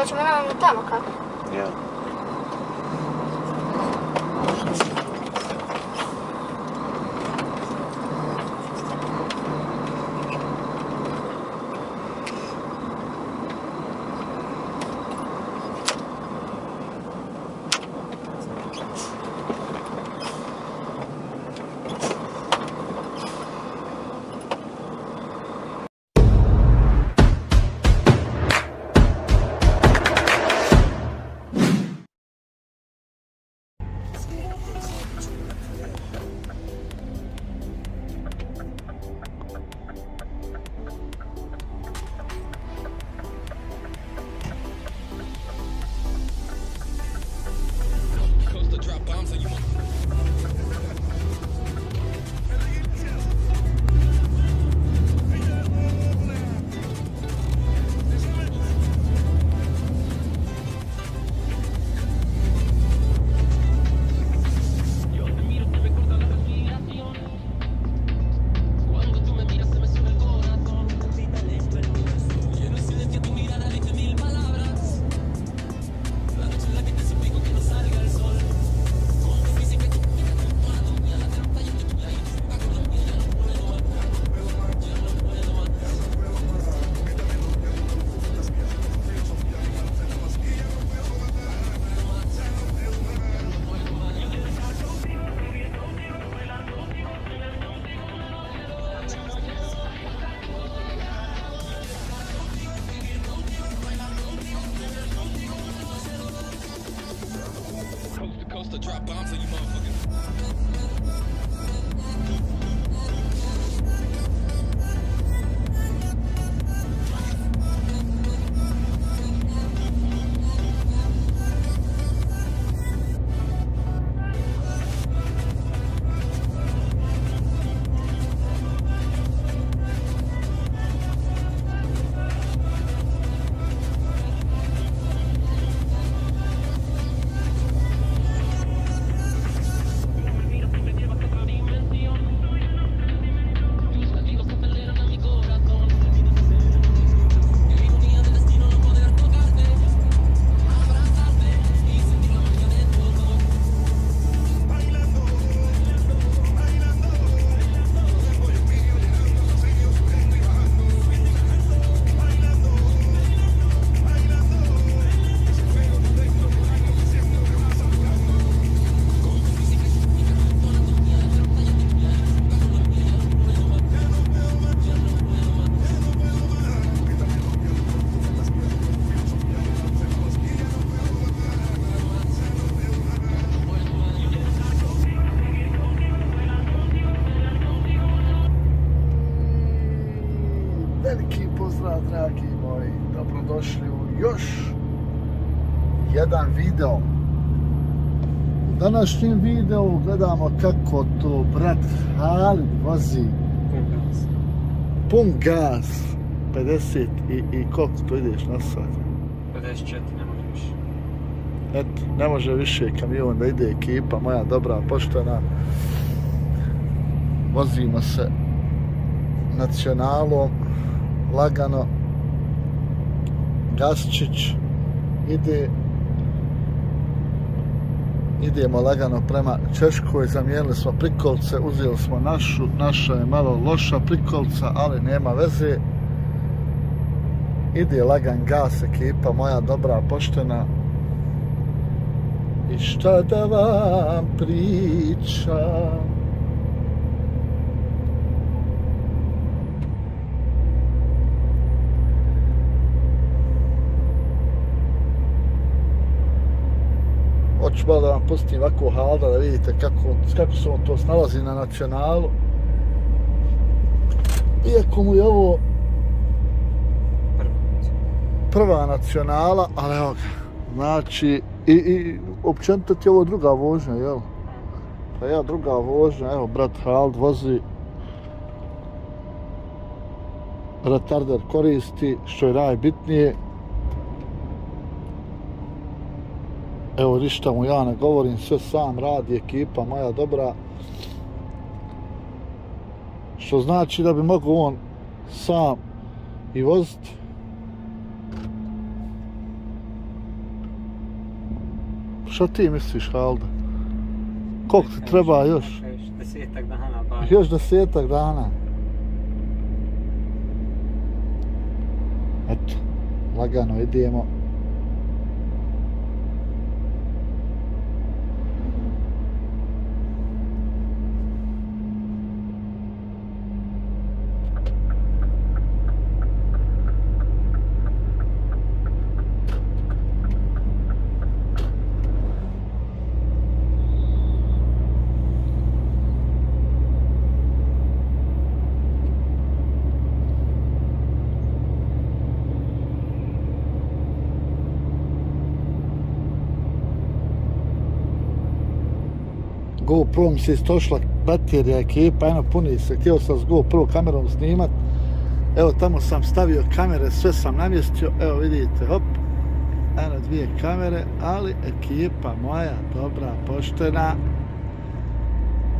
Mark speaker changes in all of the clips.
Speaker 1: Hoćemo nam tamo kako?
Speaker 2: Ja.
Speaker 3: Moji. Dobrodošli u još jedan video. U današnjem videu gledamo kako to brat Halid vozi pun gas. 50 i, i koliko to ideš na sat?
Speaker 4: 54, ne može više.
Speaker 3: Eto, ne može više kamion da ide ekipa, moja dobra, poštena. Vozimo se nacionalom, lagano. Gasčić ide idemo lagano prema Češkoj, zamijenili smo prikolce, uzeli smo našu, naša je malo loša prikolca, ali nema veze. Ide lagan gas ekipa, moja dobra, poštena. I šta da vam pričam? Ću malo da vam pustim ovako halda da vidite kako, kako se on to snalazi na nacionalu. Iako mu je ovo prva nacionala, ali evo ga, znači I, i općenito ti je ovo druga vožnja, jel? Pa ja druga vožnja, evo brat Hald vozi retarder koristi, što je najbitnije. Evo, ništa mu ja ne govorim, sve sam radi, ekipa moja dobra. Što znači da bi mogao on sam i voziti. Šta ti misliš, Halda? Koliko ti treba još?
Speaker 4: Još desetak dana bar.
Speaker 3: Još desetak dana. Eto, lagano idemo. GoPro mi se istošla baterija ekipa, eno puni se, htio sam s GoPro kamerom snimat. Evo tamo sam stavio kamere, sve sam namjestio, evo vidite, hop, eno dvije kamere, ali ekipa moja, dobra, poštena.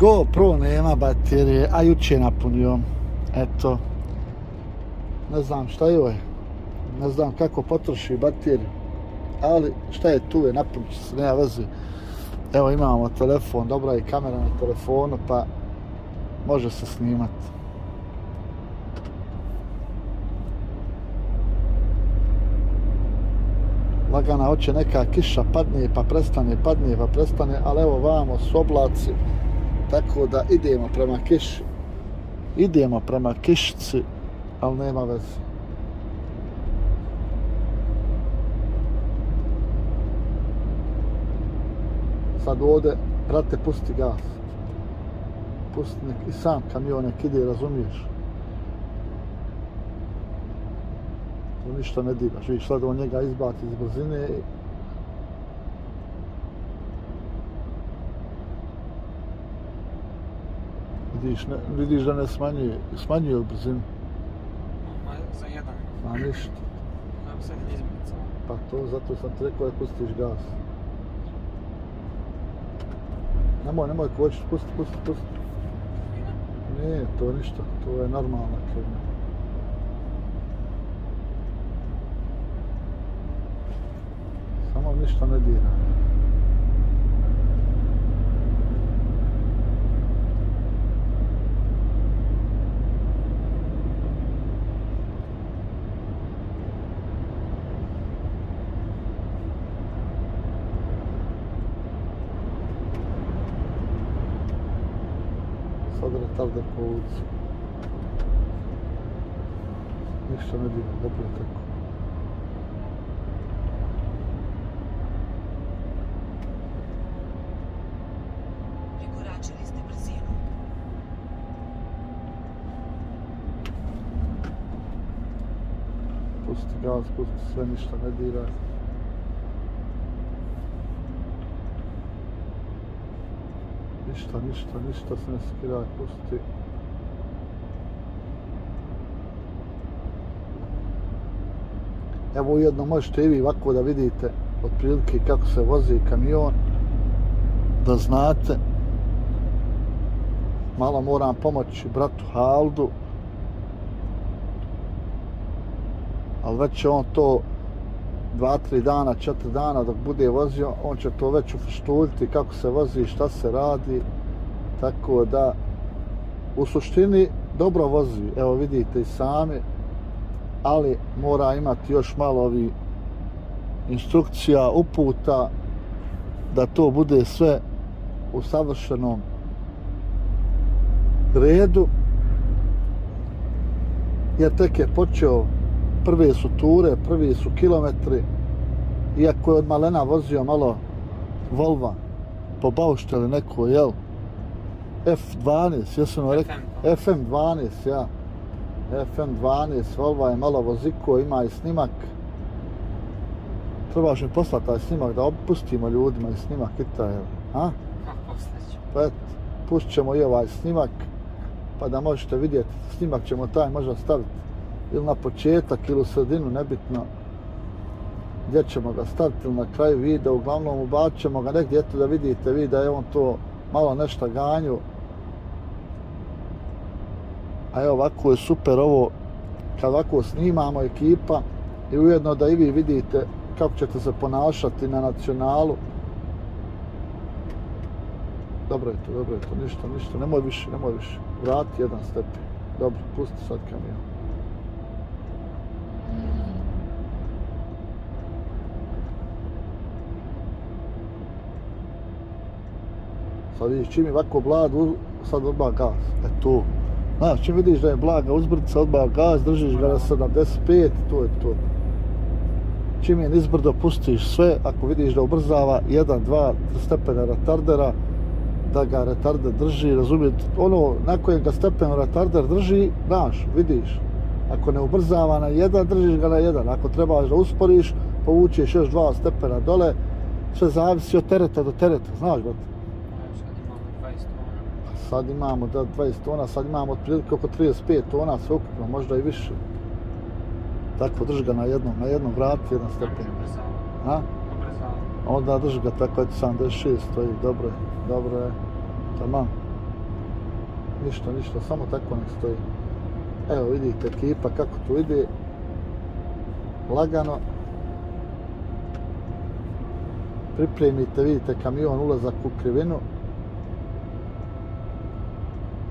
Speaker 3: GoPro nema baterije, a juče je napunio. Eto, ne znam šta je ovo, ne znam kako potroši bateriju, ali šta je tu je, napunit će se, nema veze. Evo imamo telefon, dobra je kamera na telefonu, pa može se snimati. Lagana hoće neka kiša padne, pa prestane, padne, pa prestane, ali evo vamo su oblaci, tako da idemo prema kiši. Idemo prema kišici, ali nema veze. Sad ovdje, brate, pusti gas. Pusti nek, i sam kamion nek ide, razumiješ? To ništa ne diraš, vidiš sad on njega izbati iz brzine Vidiš, ne, vidiš da ne smanjuje, smanjuje brzinu.
Speaker 4: Ma, za jedan.
Speaker 3: Ma ništa.
Speaker 4: Znam se.
Speaker 3: Pa to, zato sam ti rekao da pustiš gas. Nemoj, nemoj kočiti, pusti, pusti, pusti. Ne, to ništa, to je normalna krivna. Samo ništa ne dira. Sad retarder po ulici. Ništa ne dira, dobro je tako.
Speaker 2: Prekoračili ste brzinu.
Speaker 3: Pusti gaz, pusti sve, ništa ne dira. Ništa, ništa, ništa se ne skira, pusti. Evo ujedno možete i vi ovako da vidite otprilike kako se vozi kamion, da znate. Malo moram pomoći bratu Haldu, ali već će on to dva, tri dana, četiri dana dok bude vozio, on će to već uštuljiti kako se vozi, šta se radi, tako da u suštini dobro vozi, evo vidite i sami, ali mora imati još malo ovi instrukcija, uputa, da to bude sve u savršenom redu, jer tek je počeo prve su ture, prvi su kilometri, iako je od malena vozio malo Volva po baušteli neko, jel? F12, jesu ono rekao? FM12, ja. FM12, Volva je malo voziko, ima i snimak. Trebaš mi poslati taj snimak da opustimo ljudima i snimak i taj, a?
Speaker 4: A, posle ću.
Speaker 3: Pa eto, pustit ćemo i ovaj snimak, pa da možete vidjeti, snimak ćemo taj možda staviti ili na početak ili u sredinu, nebitno gdje ćemo ga staviti na kraju videa, uglavnom ubacit ćemo ga negdje, eto da vidite vi da je on to malo nešto ganju. A evo ovako je super ovo, kad ovako snimamo ekipa i ujedno da i vi vidite kako ćete se ponašati na nacionalu. Dobro je to, dobro je to, ništa, ništa, nemoj više, nemoj više. Vrati jedan stepen. Dobro, pusti sad kamion. Sad vidiš čim je ovako blad, sad odmah gas. E tu. Znaš, čim vidiš da je blaga uzbrdica, odmah gas, držiš ga na 75, to je to. Čim je nizbrdo, pustiš sve, ako vidiš da ubrzava 1, 2 stepena retardera, da ga retarder drži, razumijete, ono na kojem ga stepen retarder drži, znaš, vidiš. Ako ne ubrzava na 1, držiš ga na 1, Ako trebaš da usporiš, povučeš još dva stepena dole, sve zavisi od tereta do tereta, znaš, brate.
Speaker 4: Sad imamo 20 tona.
Speaker 3: Sad imamo da 20 tona, sad imamo otprilike oko 35 tona sve ukupno, možda i više. Tako drži ga na jednom, na jednom vrati jedan stepen.
Speaker 4: Ubrzava.
Speaker 3: A?
Speaker 4: Ubrzava.
Speaker 3: Onda drži ga tako, eto 76 stoji, dobro je, dobro je, tamam. Ništa, ništa, samo tako nek stoji. Evo vidite ekipa kako tu ide. Lagano. Pripremite, vidite kamion ulazak u krivinu.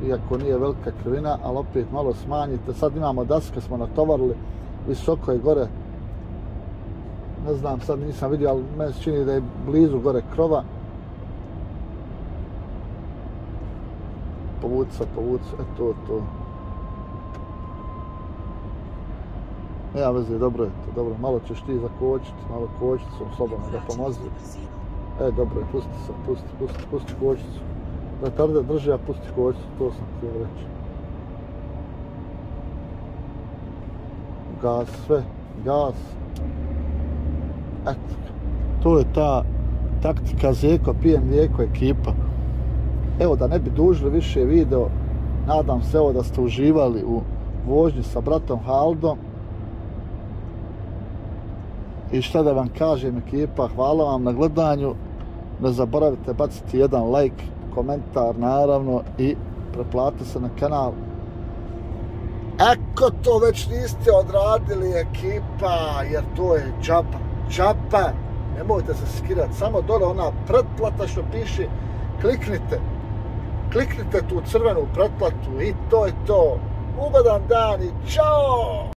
Speaker 3: Iako nije velika krivina, ali opet malo smanjite. Sad imamo daske, smo natovarili. Visoko je gore ne znam, sad nisam vidio, ali meni se čini da je blizu gore krova. Povuci se, povuci se, e to, to. Nema veze, dobro je to, dobro, malo ćeš ti zakočiti, malo kočicom, slobodno da pomozi. E, dobro je, pusti se, pusti, pusti, pusti kočicu. Da tarde drži, a pusti kočicu, to sam htio reći. Gas, sve, gas. Eto, to je ta taktika Zeko, pijem mlijeko ekipa. Evo da ne bi dužili više video, nadam se evo da ste uživali u vožnji sa bratom Haldom. I šta da vam kažem ekipa, hvala vam na gledanju. Ne zaboravite baciti jedan like, komentar naravno i preplatite se na kanal. Ako to već niste odradili ekipa, jer to je džapa, džapa, nemojte se skirati, samo dole ona pretplata što piše, kliknite, kliknite tu crvenu pretplatu i to je to. Ugodan dan i čao!